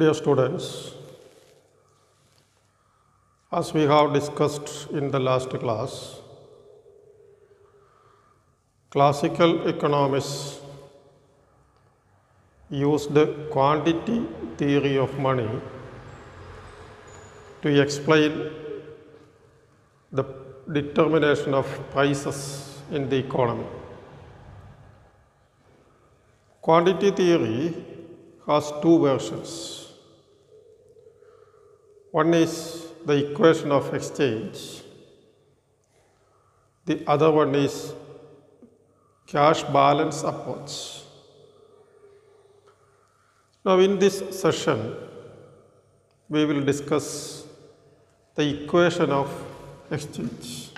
Dear students, as we have discussed in the last class, classical economists used the quantity theory of money to explain the determination of prices in the economy. Quantity theory has two versions. One is the equation of exchange, the other one is cash balance approach. Now, in this session, we will discuss the equation of exchange.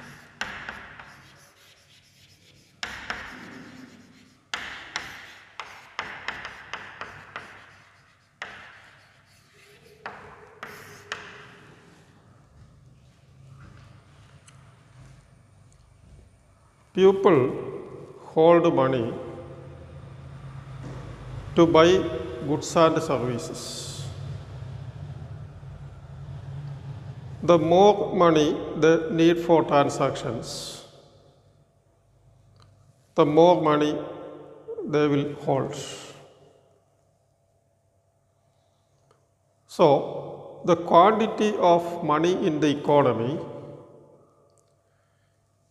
People hold money to buy goods and services. The more money they need for transactions, the more money they will hold. So, the quantity of money in the economy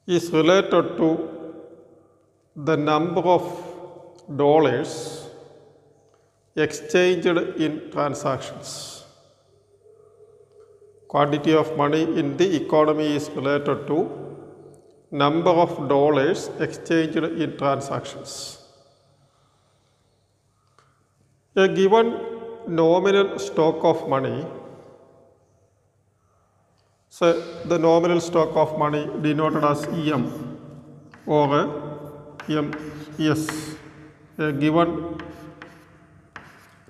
is related to the number of dollars exchanged in transactions. Quantity of money in the economy is related to number of dollars exchanged in transactions. A given nominal stock of money so the nominal stock of money denoted as EM or MS, a given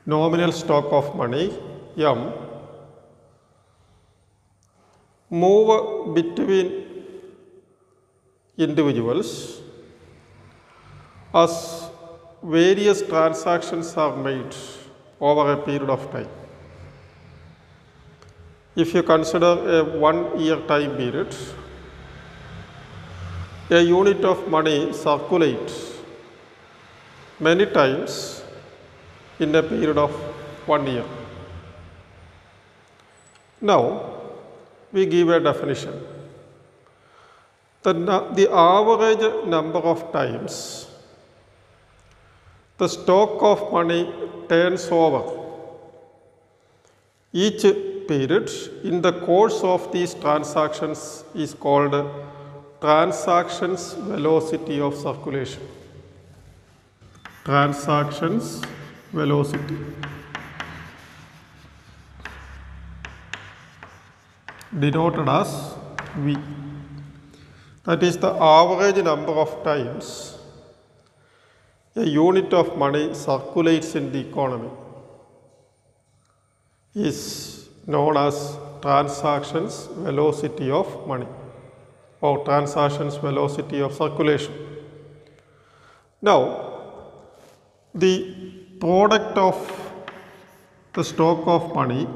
nominal stock of money M move between individuals as various transactions are made over a period of time. If you consider a one year time period, a unit of money circulates many times in a period of one year. Now, we give a definition. The, the average number of times the stock of money turns over each period in the course of these transactions is called transactions velocity of circulation. Transactions velocity. Denoted as V. That is the average number of times a unit of money circulates in the economy is known as transactions velocity of money or transactions velocity of circulation. Now, the product of the stock of money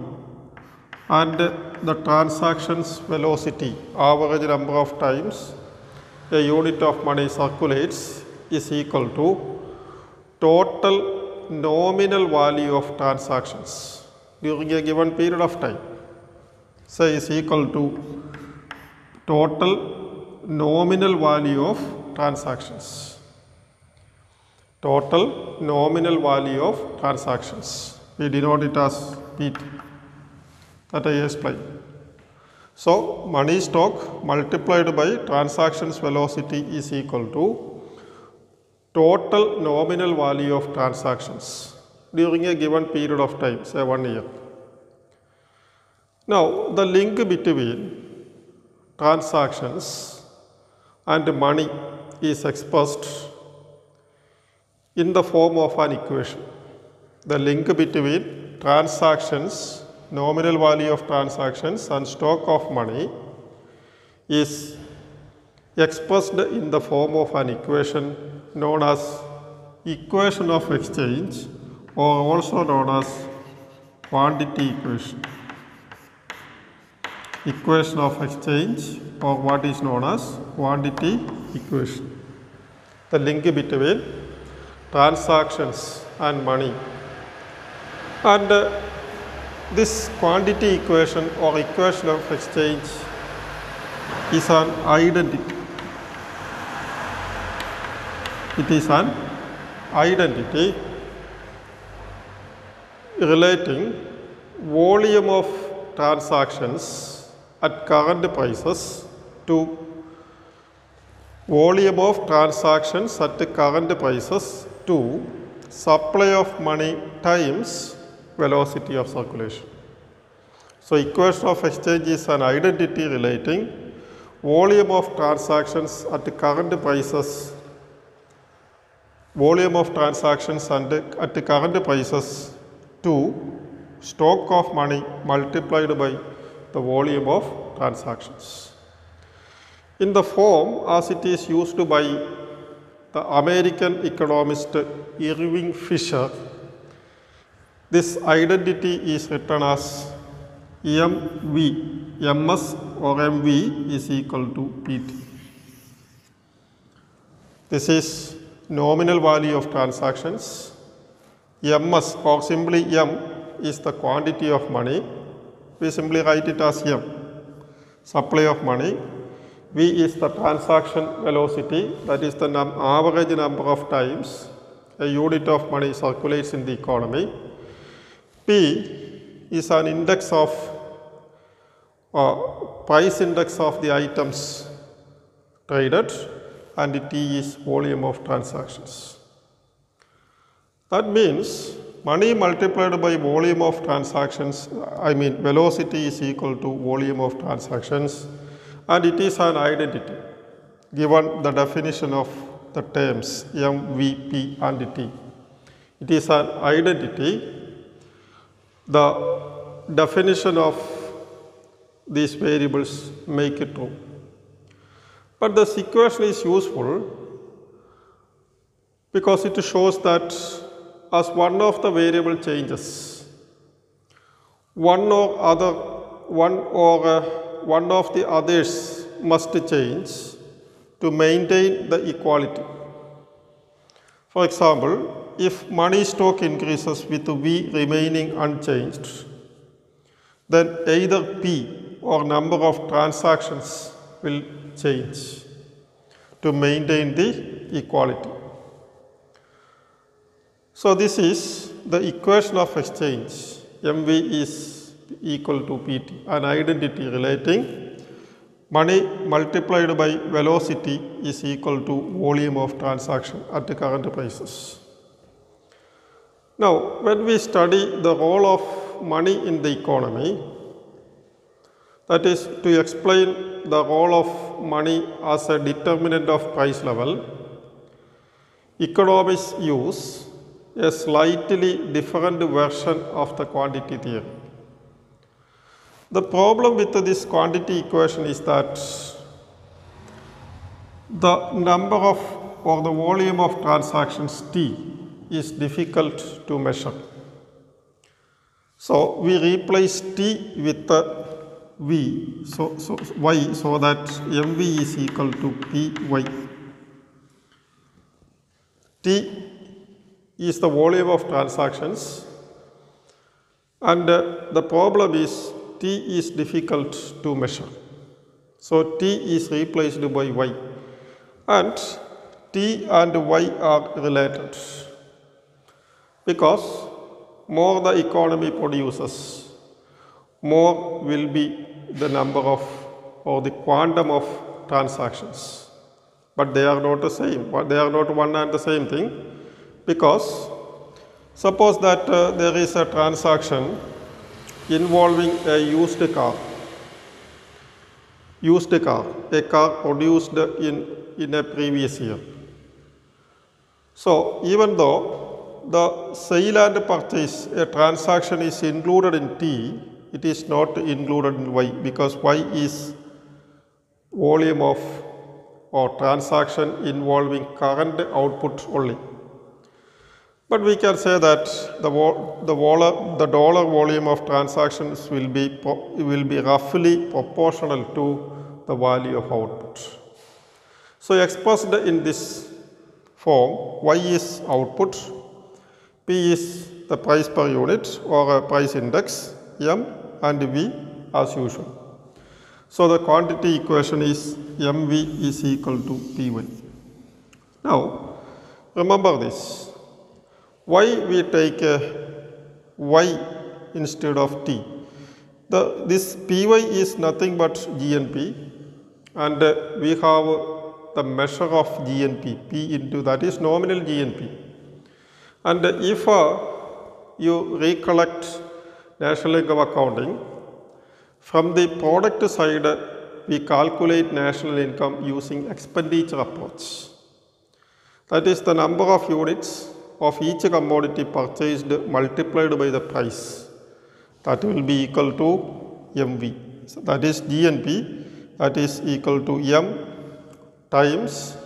and the transactions velocity average number of times a unit of money circulates is equal to total nominal value of transactions during a given period of time. Say is equal to total nominal value of transactions. Total nominal value of transactions. We denote it as pt that i explained. So money stock multiplied by transactions velocity is equal to total nominal value of transactions during a given period of time, say one year. Now, the link between transactions and money is expressed in the form of an equation. The link between transactions, nominal value of transactions, and stock of money is expressed in the form of an equation known as equation of exchange or also known as quantity equation. Equation of exchange or what is known as quantity equation. The link between transactions and money. And uh, this quantity equation or equation of exchange is an identity. It is an identity relating volume of transactions at current prices to volume of transactions at current prices to supply of money times velocity of circulation. So, equation of exchange is an identity relating volume of transactions at current prices volume of transactions and at current prices to stock of money multiplied by the volume of transactions. In the form as it is used by the American economist Irving Fisher, this identity is written as MV, MS or MV is equal to PT. This is nominal value of transactions. MS or simply M is the quantity of money. We simply write it as M, supply of money. V is the transaction velocity, that is the num- average number of times a unit of money circulates in the economy. P is an index of uh, price index of the items traded and T is volume of transactions. That means money multiplied by volume of transactions, I mean velocity is equal to volume of transactions and it is an identity given the definition of the terms M, V, P and T. It is an identity. The definition of these variables make it true. But this equation is useful because it shows that as one of the variable changes, one or other, one or uh, one of the others must change to maintain the equality. For example, if money stock increases with V remaining unchanged, then either P or number of transactions will change to maintain the equality. So, this is the equation of exchange MV is equal to PT, an identity relating money multiplied by velocity is equal to volume of transaction at the current prices. Now, when we study the role of money in the economy, that is to explain the role of money as a determinant of price level, economists use a slightly different version of the quantity theory. The problem with this quantity equation is that the number of or the volume of transactions T is difficult to measure. So, we replace T with the V, so, so Y, so that MV is equal to PY. T is the volume of transactions. And uh, the problem is T is difficult to measure. So, T is replaced by Y. And T and Y are related. Because more the economy produces, more will be the number of or the quantum of transactions. But they are not the same, but they are not one and the same thing because suppose that uh, there is a transaction involving a used car. Used car a car produced in in a previous year. So even though the sale and purchase a transaction is included in t it is not included in y because y is volume of or transaction involving current output only But we can say that the, the, vol- the dollar volume of transactions will be, will be roughly proportional to the value of output. So expressed in this form, Y is output, P is the price per unit or a price index, M and V as usual. So the quantity equation is MV is equal to PY. Now, remember this. Why we take Y instead of T? The, this PY is nothing but GNP and we have the measure of GNP, P into that is nominal GNP. And if uh, you recollect national income accounting, from the product side, we calculate national income using expenditure approach. That is the number of units of each commodity purchased multiplied by the price. That will be equal to MV. So that is GNP, that is equal to M times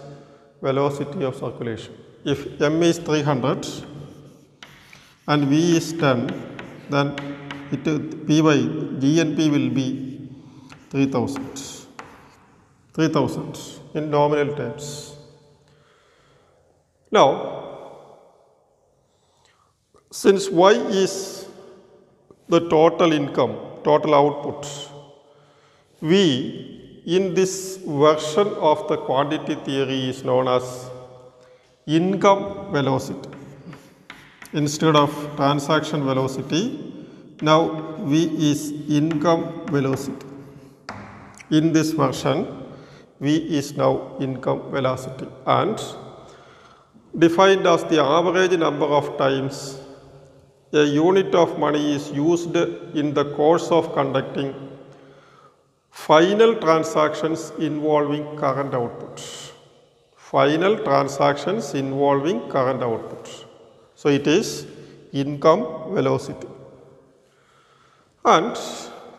velocity of circulation. If M is 300 and V is 10, then it P by GNP will be 3000. 3000 in nominal terms. Now, since Y is the total income, total output, V in this version of the quantity theory is known as income velocity. Instead of transaction velocity, now V is income velocity. In this version, V is now income velocity and defined as the average number of times a unit of money is used in the course of conducting final transactions involving current output. Final transactions involving current output. So it is income velocity. And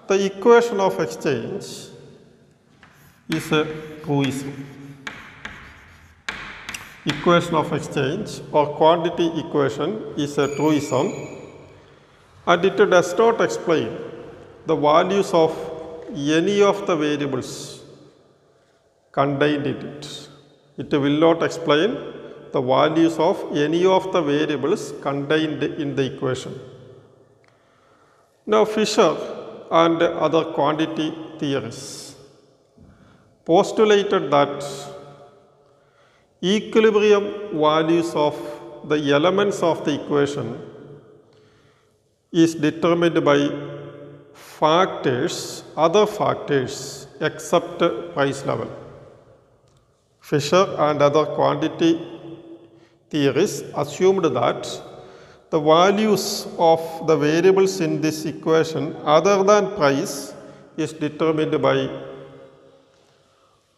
the equation of exchange is a truism. Equation of exchange or quantity equation is a truism and it does not explain the values of any of the variables contained in it. It will not explain the values of any of the variables contained in the equation. Now, Fisher and other quantity theorists postulated that equilibrium values of the elements of the equation is determined by factors, other factors except price level. Fisher and other quantity theorists assumed that the values of the variables in this equation other than price is determined by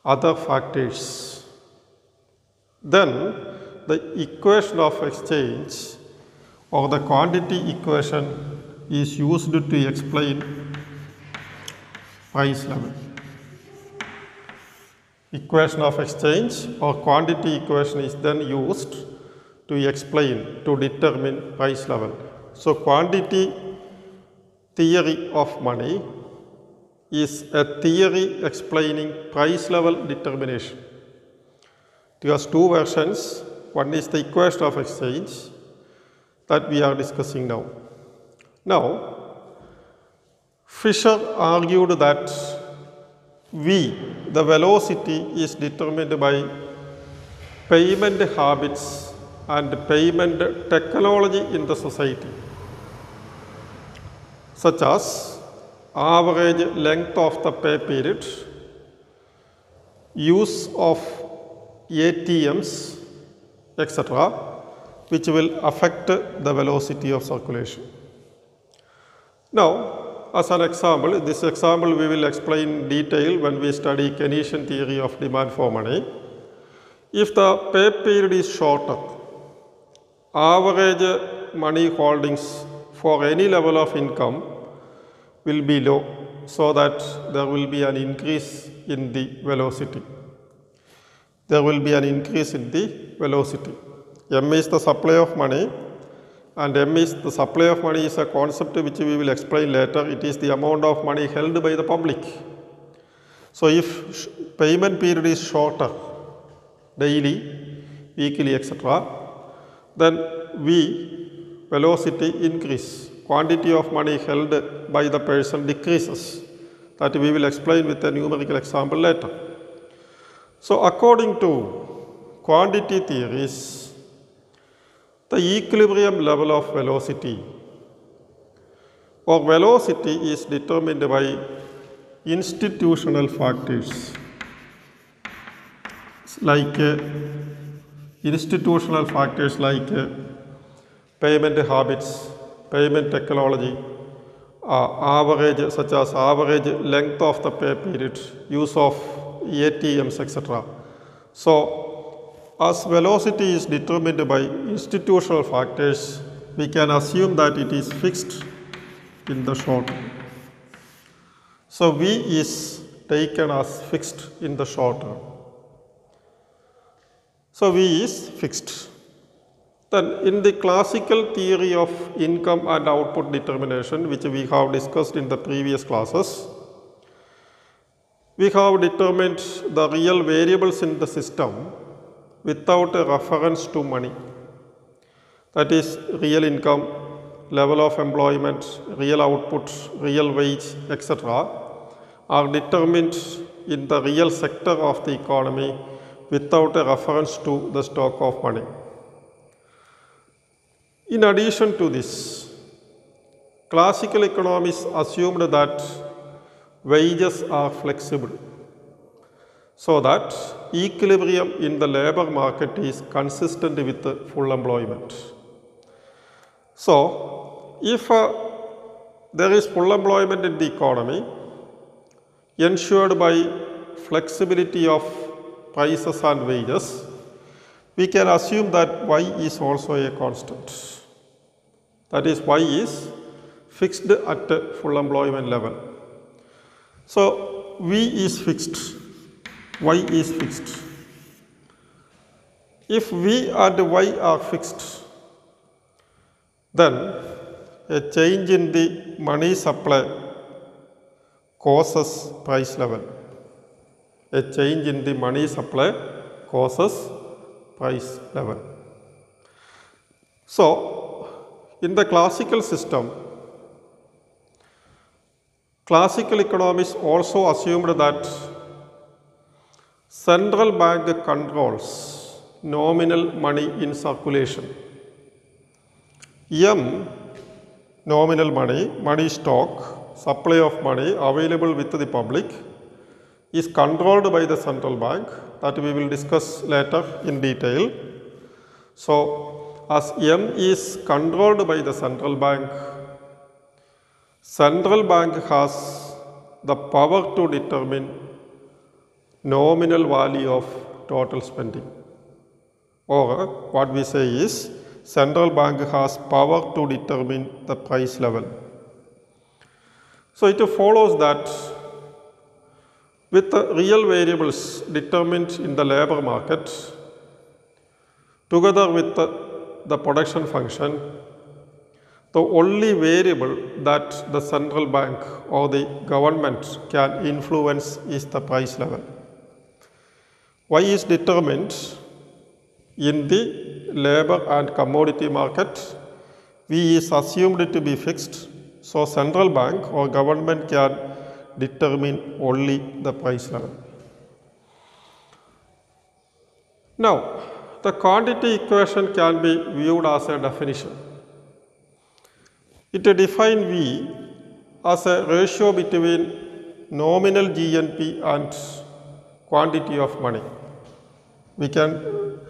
other factors. Then the equation of exchange or the quantity equation is used to explain price level. Equation of exchange or quantity equation is then used to explain, to determine price level. So, quantity theory of money is a theory explaining price level determination. There are two versions. One is the equation of exchange that we are discussing now. Now, Fisher argued that V, the velocity, is determined by payment habits and payment technology in the society, such as average length of the pay period, use of ATMs, etc., which will affect the velocity of circulation. Now, as an example, this example we will explain in detail when we study Keynesian theory of demand for money. If the pay period is shorter, average money holdings for any level of income will be low so that there will be an increase in the velocity. There will be an increase in the velocity. M is the supply of money and M is the supply of money is a concept which we will explain later. It is the amount of money held by the public. So if payment period is shorter, daily, weekly, etc., then V velocity increase. Quantity of money held by the person decreases. That we will explain with a numerical example later. So according to quantity theories, the equilibrium level of velocity or velocity is determined by institutional factors like uh, institutional factors like uh, payment habits, payment technology, uh, average such as average length of the pay period, use of ATMs, etc. So, as velocity is determined by institutional factors, we can assume that it is fixed in the short. So, V is taken as fixed in the short term. So, V is fixed. Then, in the classical theory of income and output determination, which we have discussed in the previous classes, we have determined the real variables in the system without a reference to money. That is, real income, level of employment, real output, real wage, etc., are determined in the real sector of the economy without a reference to the stock of money. In addition to this, classical economists assumed that wages are flexible so that equilibrium in the labor market is consistent with full employment. So, if uh, there is full employment in the economy ensured by flexibility of prices and wages, we can assume that y is also a constant. That is, y is fixed at full employment level. So, v is fixed, y is fixed. If v and y are fixed, then a change in the money supply causes price level. A change in the money supply causes price level. So, in the classical system, classical economists also assumed that central bank controls nominal money in circulation. M nominal money, money stock, supply of money available with the public is controlled by the central bank that we will discuss later in detail. So, as M is controlled by the central bank, central bank has the power to determine nominal value of total spending or what we say is central bank has power to determine the price level. So it follows that with the real variables determined in the labor market together with the, the production function, the only variable that the central bank or the government can influence is the price level. Y is determined in the labor and commodity market. V is assumed to be fixed. So, central bank or government can determine only the price level. Now, the quantity equation can be viewed as a definition. It defines V as a ratio between nominal GNP and quantity of money. We can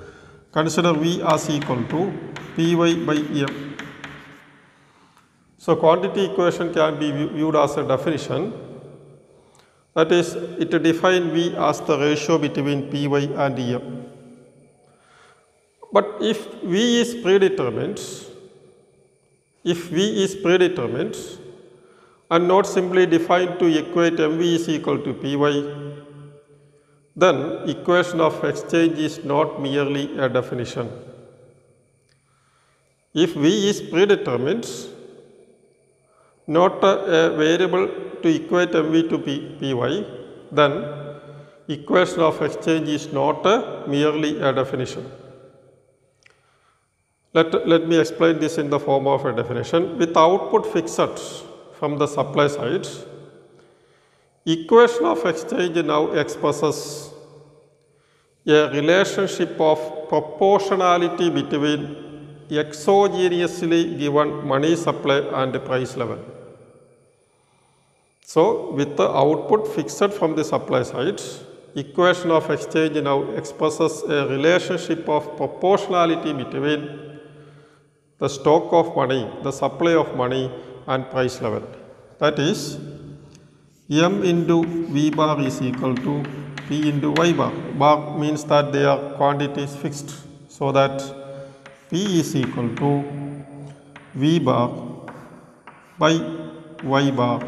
consider V as equal to Py by M. So, quantity equation can be viewed as a definition that is it defines V as the ratio between Py and M. But if V is predetermined, if V is predetermined and not simply defined to equate MV is equal to Py, then equation of exchange is not merely a definition. if V is predetermined, not a, a variable to equate MV to P, Py, then equation of exchange is not a merely a definition. Let, let me explain this in the form of a definition. With output fixed from the supply side, equation of exchange now expresses a relationship of proportionality between exogenously given money supply and price level. So, with the output fixed from the supply side, equation of exchange now expresses a relationship of proportionality between the stock of money, the supply of money and price level. That is, M into V bar is equal to P into Y bar. Bar means that their quantity is fixed. So that P is equal to V bar by Y bar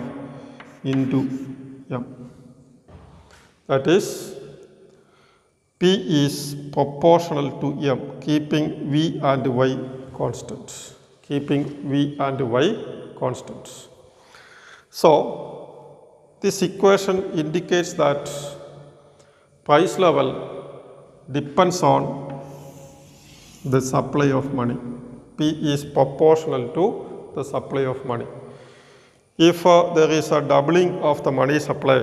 into M. That is, P is proportional to M, keeping V and Y constant. Keeping V and Y constant. So, this equation indicates that price level depends on the supply of money. P is proportional to the supply of money. If uh, there is a doubling of the money supply,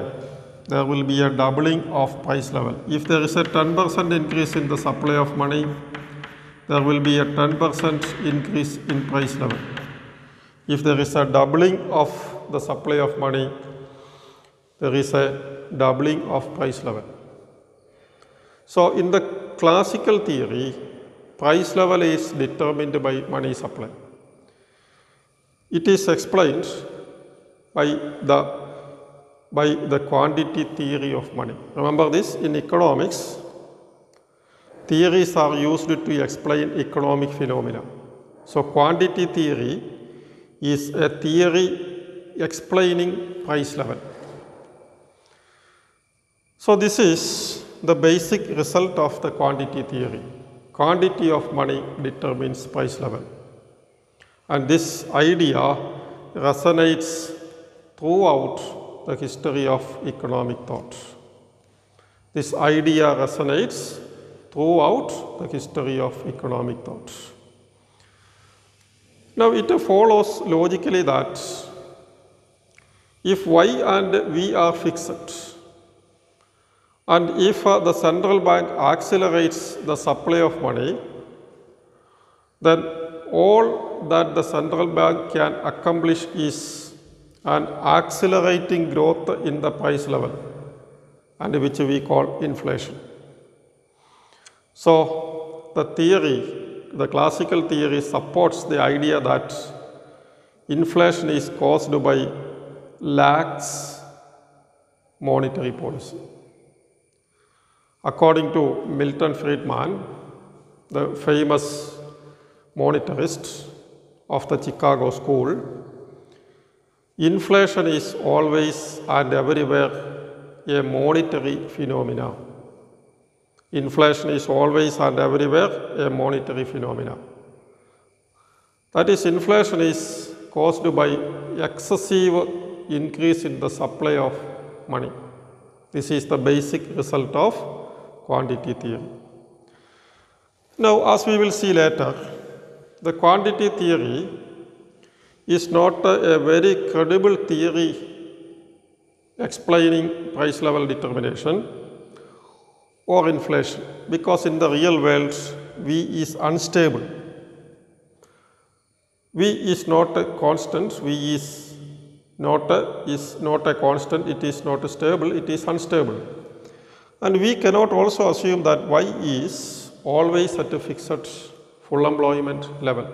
there will be a doubling of price level. If there is a 10% increase in the supply of money, there will be a 10% increase in price level. If there is a doubling of the supply of money, there is a doubling of price level. So, in the classical theory, price level is determined by money supply. It is explained by the by the quantity theory of money. Remember this in economics, theories are used to explain economic phenomena. So, quantity theory is a theory explaining price level. So, this is the basic result of the quantity theory. Quantity of money determines price level. And this idea resonates throughout the history of economic thought. This idea resonates throughout the history of economic thought. Now, it follows logically that if y and v are fixed, and if uh, the central bank accelerates the supply of money, then all that the central bank can accomplish is an accelerating growth in the price level and which we call inflation. So, the theory, the classical theory supports the idea that inflation is caused by lax monetary policy. According to Milton Friedman, the famous monetarist of the Chicago School, inflation is always and everywhere a monetary phenomena. Inflation is always and everywhere a monetary phenomena. That is, inflation is caused by excessive increase in the supply of money. This is the basic result of quantity theory. Now, as we will see later, the quantity theory is not a, a very credible theory explaining price level determination or inflation because in the real world V is unstable. V is not a constant, V is not a, is not a constant, it is not stable, it is unstable. And we cannot also assume that Y is always at a fixed full employment level.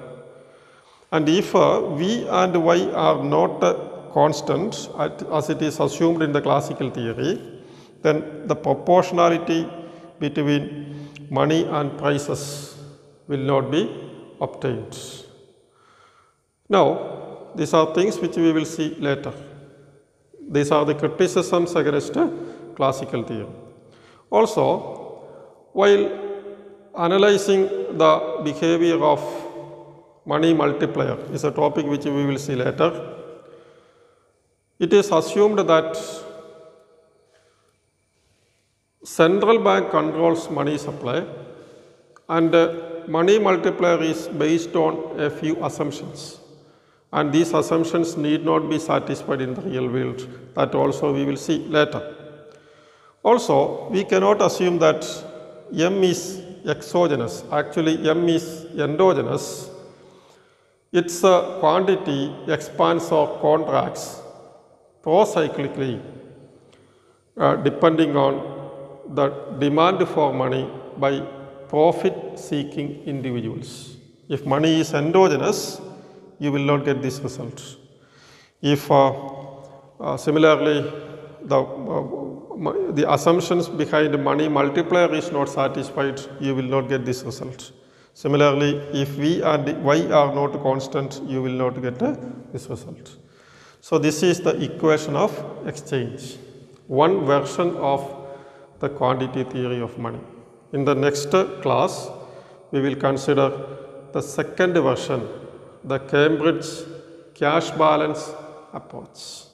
And if uh, V and Y are not uh, constant at, as it is assumed in the classical theory, then the proportionality between money and prices will not be obtained. Now, these are things which we will see later. These are the criticisms against uh, classical theory. Also, while analyzing the behavior of money multiplier is a topic which we will see later. It is assumed that central bank controls money supply and money multiplier is based on a few assumptions and these assumptions need not be satisfied in the real world that also we will see later. Also, we cannot assume that M is exogenous, actually M is endogenous. Its uh, quantity expands or contracts procyclically uh, depending on the demand for money by profit seeking individuals. If money is endogenous, you will not get this result. If uh, uh, similarly the, uh, the assumptions behind money multiplier is not satisfied, you will not get this result. Similarly, if v and y are not constant, you will not get uh, this result. So, this is the equation of exchange, one version of the quantity theory of money. In the next class, we will consider the second version, the Cambridge cash balance approach.